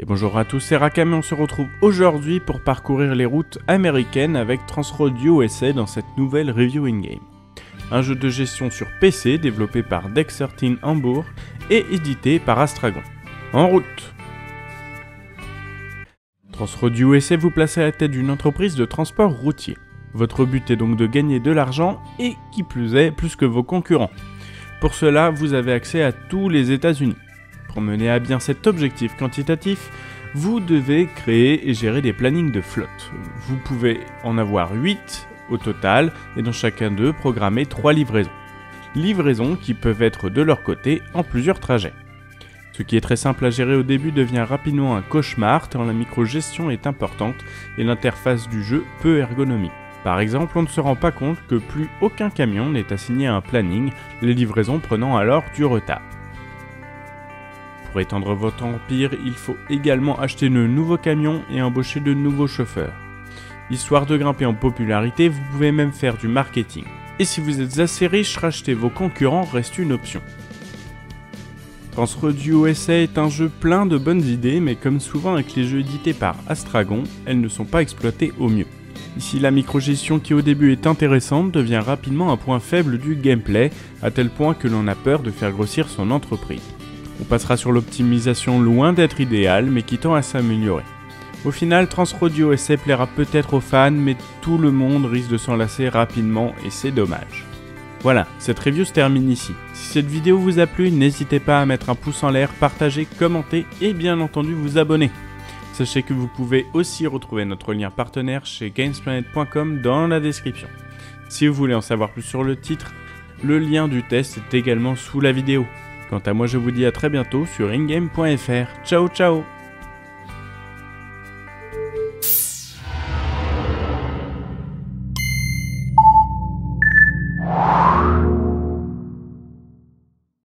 Et bonjour à tous, c'est Rakam et on se retrouve aujourd'hui pour parcourir les routes américaines avec Transroad USA dans cette nouvelle review in-game. Un jeu de gestion sur PC développé par Dex13 Hambourg et édité par Astragon. En route Transroad USA vous place à la tête d'une entreprise de transport routier. Votre but est donc de gagner de l'argent et qui plus est, plus que vos concurrents. Pour cela, vous avez accès à tous les États-Unis. Pour mener à bien cet objectif quantitatif, vous devez créer et gérer des plannings de flotte. Vous pouvez en avoir 8 au total et dans chacun d'eux programmer 3 livraisons. Livraisons qui peuvent être de leur côté en plusieurs trajets. Ce qui est très simple à gérer au début devient rapidement un cauchemar tant la micro-gestion est importante et l'interface du jeu peu ergonomique. Par exemple, on ne se rend pas compte que plus aucun camion n'est assigné à un planning, les livraisons prenant alors du retard. Pour étendre votre empire, il faut également acheter de nouveaux camions et embaucher de nouveaux chauffeurs. Histoire de grimper en popularité, vous pouvez même faire du marketing. Et si vous êtes assez riche, racheter vos concurrents reste une option. Transroad USA est un jeu plein de bonnes idées, mais comme souvent avec les jeux édités par Astragon, elles ne sont pas exploitées au mieux. Ici, la microgestion qui au début est intéressante devient rapidement un point faible du gameplay, à tel point que l'on a peur de faire grossir son entreprise. On passera sur l'optimisation loin d'être idéale, mais qui tend à s'améliorer. Au final, Transroad USA plaira peut-être aux fans, mais tout le monde risque de s'en lasser rapidement et c'est dommage. Voilà, cette review se termine ici. Si cette vidéo vous a plu, n'hésitez pas à mettre un pouce en l'air, partager, commenter et bien entendu vous abonner. Sachez que vous pouvez aussi retrouver notre lien partenaire chez gamesplanet.com dans la description. Si vous voulez en savoir plus sur le titre, le lien du test est également sous la vidéo. Quant à moi, je vous dis à très bientôt sur ingame.fr. Ciao ciao